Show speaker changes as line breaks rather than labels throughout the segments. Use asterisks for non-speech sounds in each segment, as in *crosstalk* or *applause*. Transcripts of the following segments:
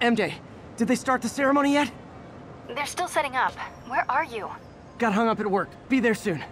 MJ, did they start the ceremony yet?
They're still setting up. Where are you?
Got hung up at work. Be there soon.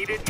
Needed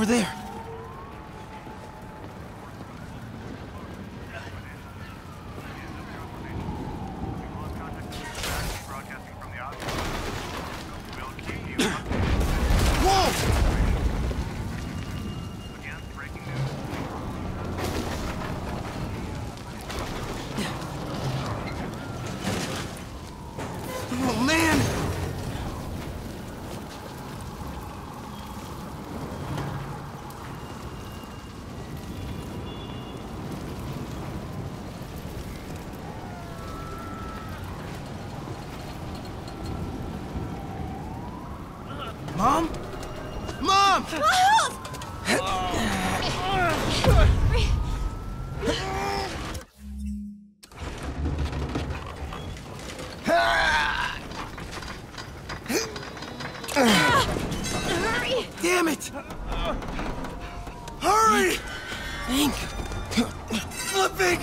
Over there. Think. Flipping!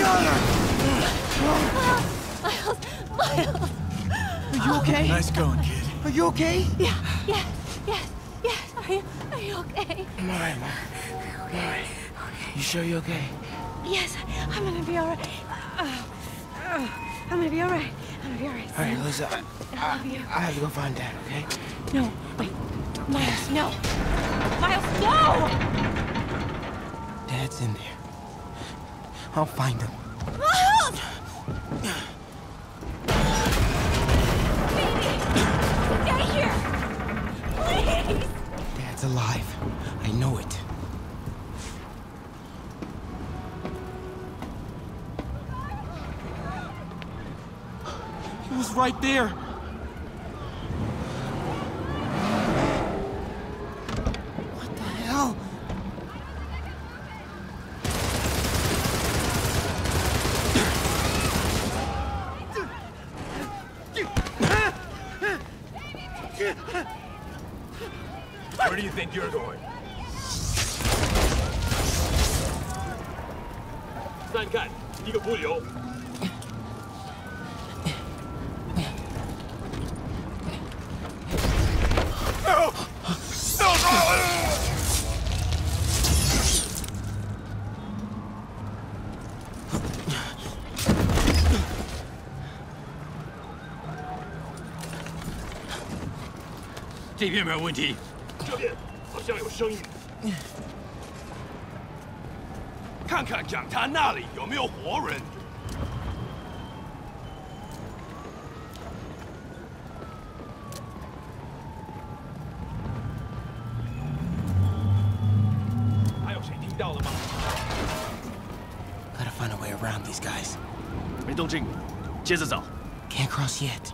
Miles! Miles!
Are you okay?
Nice going, kid.
Are you okay?
Yeah, yeah, yes, yes. Are you, are you okay?
I'm alright, Mom. I'm alright. You sure you're okay?
Yes, I'm gonna be alright.
I,
I.
I have to go find Dad, okay?
No, wait. Miles, no. Miles, no!
Dad's in there. I'll find him. Was right there.
边没有问题，这边好像有声音。看看讲台那里有没有活人。还有谁听到了吗？
Gotta find a way around these guys.
没动静，接着走。
Can't cross yet.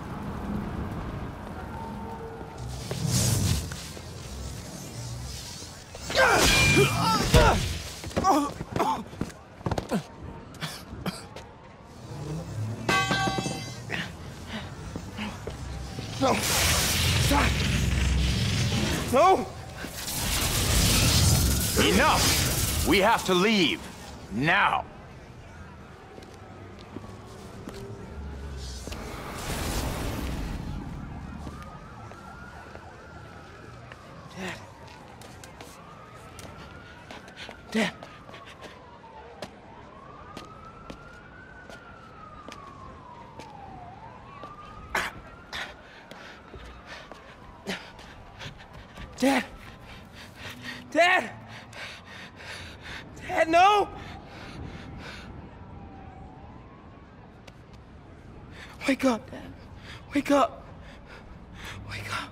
have to leave. Now!
Dad. Dad. Dad. Dad, no. Wake up, Dad. Wake up. Wake up.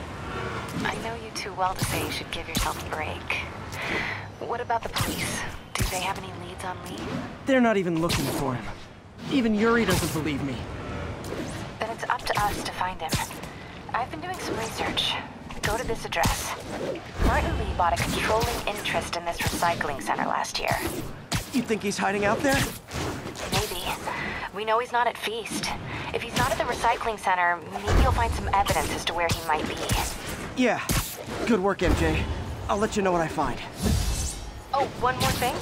I know you too well to say you should give yourself a break. What about the police? Do they have any leads on Lee?
They're not even looking for him. Even Yuri doesn't believe me.
Then it's up to us to find him. I've been doing some research. Go to this address. Martin Lee bought a controlling interest in this recycling center last year.
You think he's hiding out there?
Maybe. We know he's not at Feast. If he's not at the recycling center, maybe you'll find some evidence as to where he might be.
Yeah. Good work, MJ. I'll let you know what I find.
Oh, one more thing.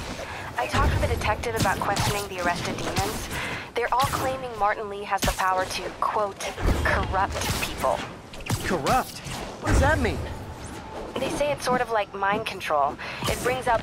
I talked with a detective about questioning the arrested demons. They're all claiming Martin Lee has the power to, quote, corrupt people.
Corrupt? What does that mean?
They say it's sort of like mind control. It brings up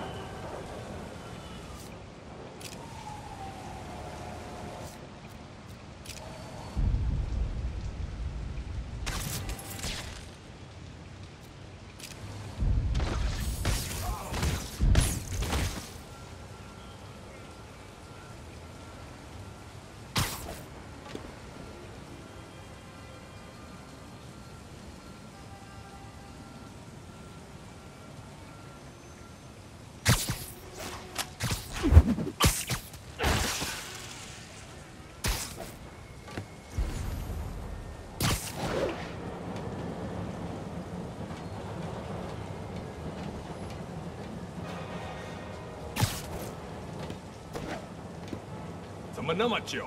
бы на мочу.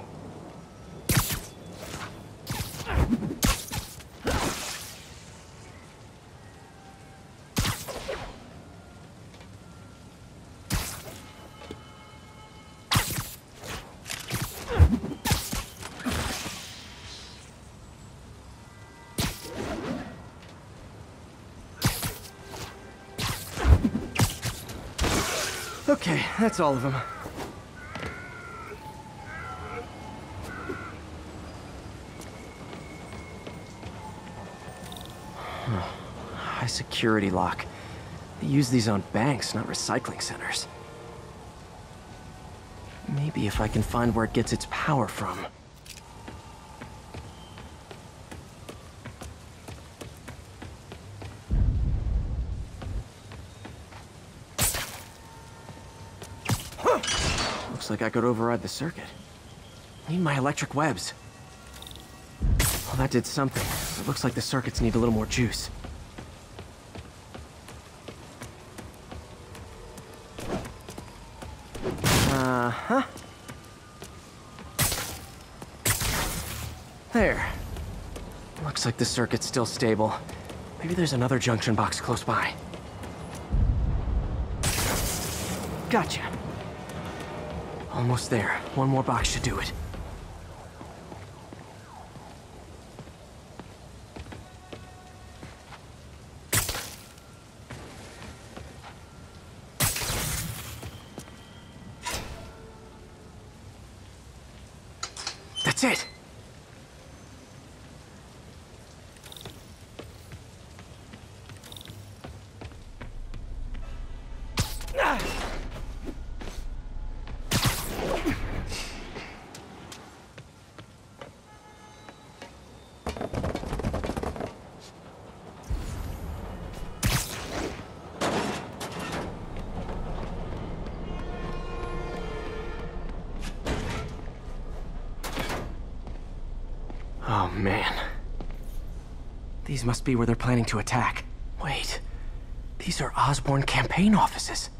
Okay, that's all of them.
Security lock. They use these on banks, not recycling centers. Maybe if I can find where it gets its power from. Looks like I could override the circuit. Need my electric webs. Well, that did something. It looks like the circuits need a little more juice.
Uh-huh. There. Looks like the circuit's still stable. Maybe there's another junction box close by. Gotcha. Almost there. One more box should do it. It. Man. These must be where they're planning to attack. Wait. These are Osborn campaign offices.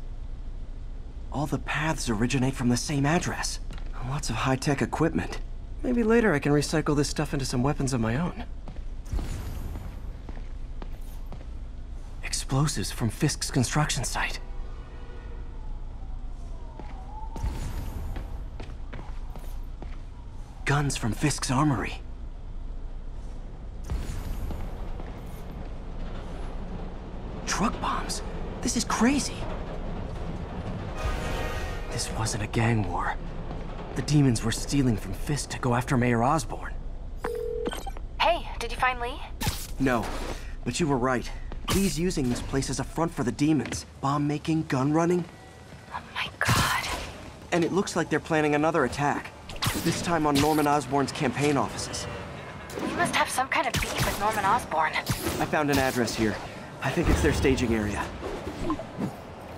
All the paths originate from the same address. Lots of high-tech equipment. Maybe later I can recycle this stuff into some weapons of my own. Explosives from Fisk's construction site. Guns from Fisk's armory. Truck bombs? This is crazy. This wasn't a gang war. The demons were stealing from Fisk to go after Mayor Osborn.
Hey, did you find Lee?
No, but you were right. Lee's using this place as a front for the demons. Bomb making, gun running.
Oh my god.
And it looks like they're planning another attack. This time on Norman Osborn's campaign offices.
You must have some kind of beef with Norman Osborn.
I found an address here. I think it's their staging area.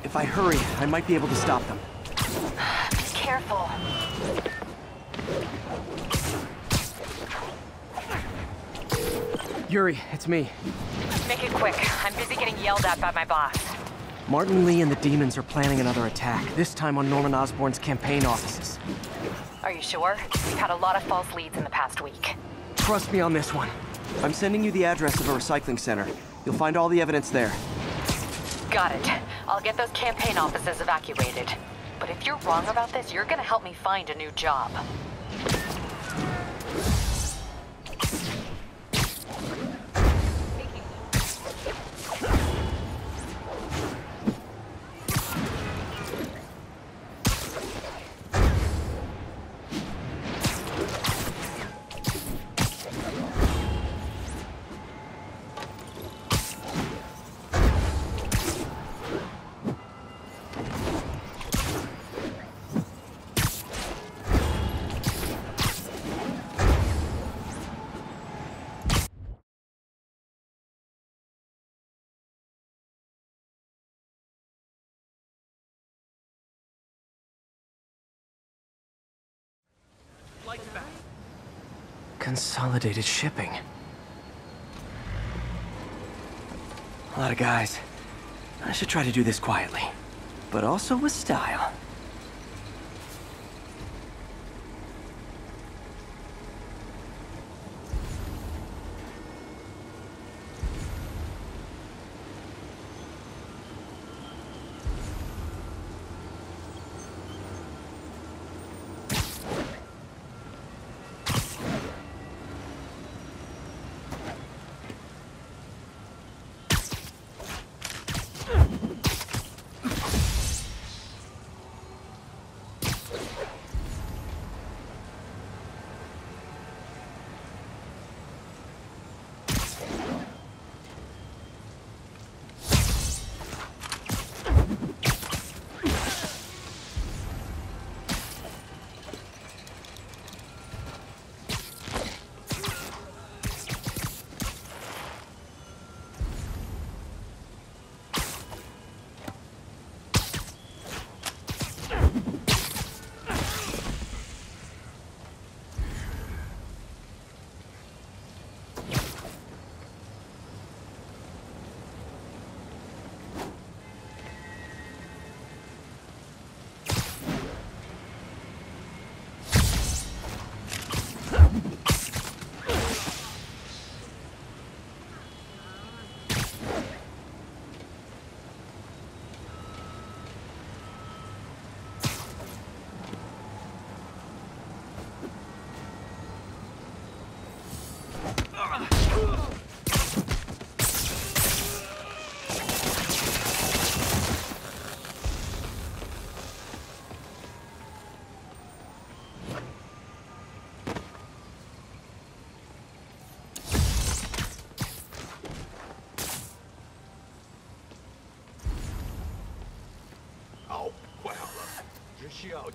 If I hurry, I might be able to stop them.
Be *sighs* careful.
Yuri, it's me.
Make it quick. I'm busy getting yelled at by my boss.
Martin Lee and the demons are planning another attack, this time on Norman Osborn's campaign offices.
Are you sure? We've had a lot of false leads in the past week.
Trust me on this one. I'm sending you the address of a recycling center. You'll find all the evidence there.
Got it. I'll get those campaign offices evacuated. But if you're wrong about this, you're gonna help me find a new job.
Consolidated shipping. A lot of guys. I should try to do this quietly, but also with style.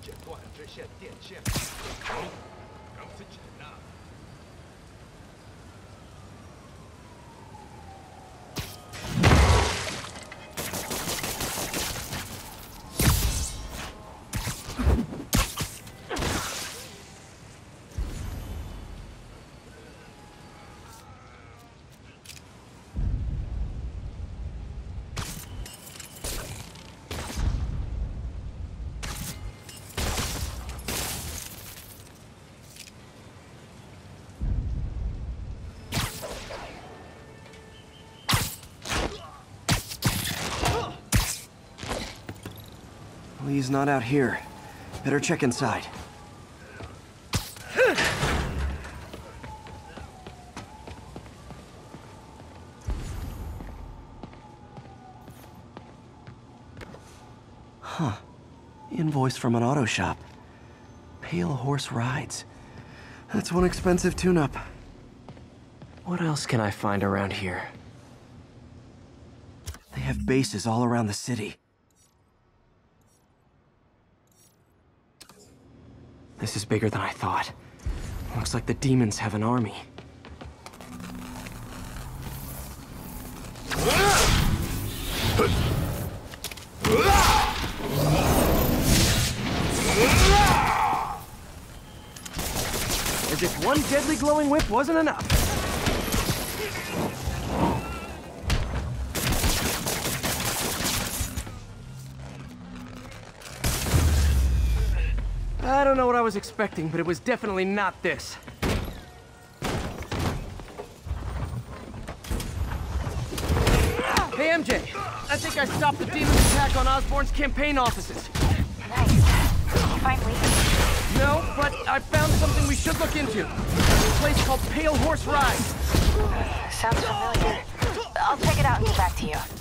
剪断这些电线，钢丝钳呐！
？Lee's not out here. Better check inside. Huh. Invoice from an auto shop. Pale Horse Rides. That's one expensive tune-up. What else can I find around here? They have bases all around the city. This is bigger than I thought. Looks like the demons have an army. As if one deadly glowing whip wasn't enough. Don't know what I was expecting, but it was definitely not this. Hey, MJ. I think I stopped the demon's attack on Osborn's campaign offices.
Nice. Did you find?
No, but I found something we should look into. A place called Pale Horse Ride.
Sounds familiar. I'll check it out and get back to you.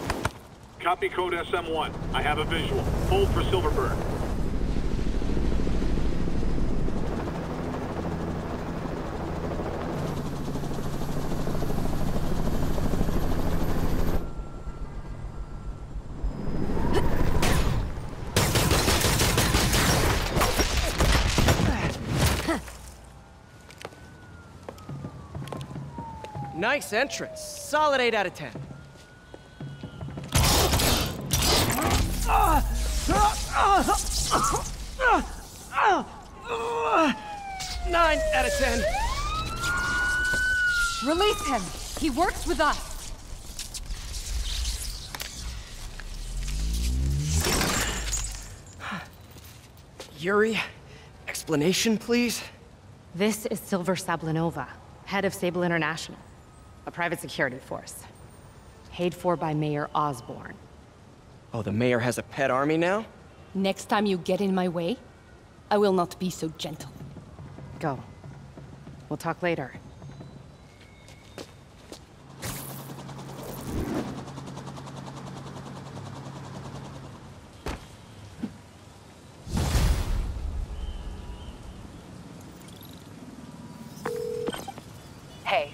Copy Code SM-1. I have a visual. Hold for Silverbird.
Nice entrance. Solid 8 out of 10.
Release him. He works with us.
Yuri, explanation, please?
This is Silver Sablinova, head of Sable International, a private security force. Paid for by Mayor Osborn.
Oh, the mayor has a pet army now?
Next time you get in my way, I will not be so gentle.
Go. We'll talk later.
Hey,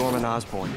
Norman Osborn.